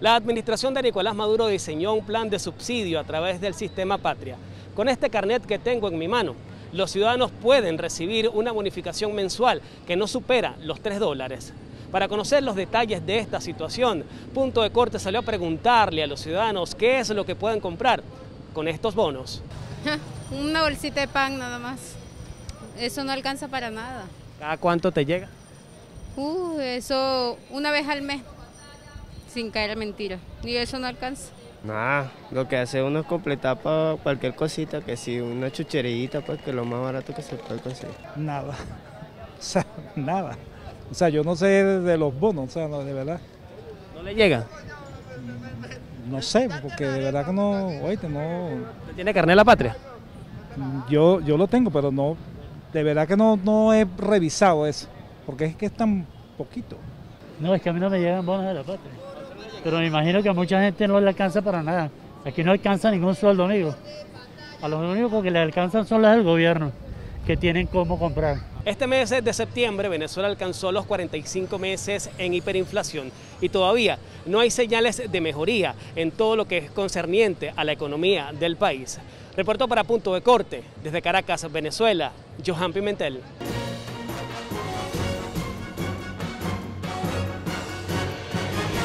La administración de Nicolás Maduro diseñó un plan de subsidio a través del sistema Patria. Con este carnet que tengo en mi mano, los ciudadanos pueden recibir una bonificación mensual que no supera los 3 dólares. Para conocer los detalles de esta situación, Punto de Corte salió a preguntarle a los ciudadanos qué es lo que pueden comprar con estos bonos. Una bolsita de pan nada más. Eso no alcanza para nada. ¿Cada cuánto te llega? Uh, eso una vez al mes, sin caer en mentira. Y eso no alcanza. Nada, lo que hace uno es completar para cualquier cosita, que si una chucherita, pues que es lo más barato que se puede conseguir. Nada, o sea, nada. O sea, yo no sé de los bonos, o sea, no, de verdad. ¿No le llega? No sé, porque de verdad que no, oíste, no. ¿Usted tiene carnet de la patria? Yo, yo lo tengo, pero no, de verdad que no, no he revisado eso, porque es que es tan poquito. No, es que a mí no me llegan bonos de la patria. Pero me imagino que a mucha gente no le alcanza para nada. Aquí no alcanza ningún sueldo, amigo. A los únicos que le alcanzan son las del gobierno, que tienen cómo comprar. Este mes de septiembre Venezuela alcanzó los 45 meses en hiperinflación y todavía no hay señales de mejoría en todo lo que es concerniente a la economía del país. Reportó para Punto de Corte desde Caracas, Venezuela, Johan Pimentel.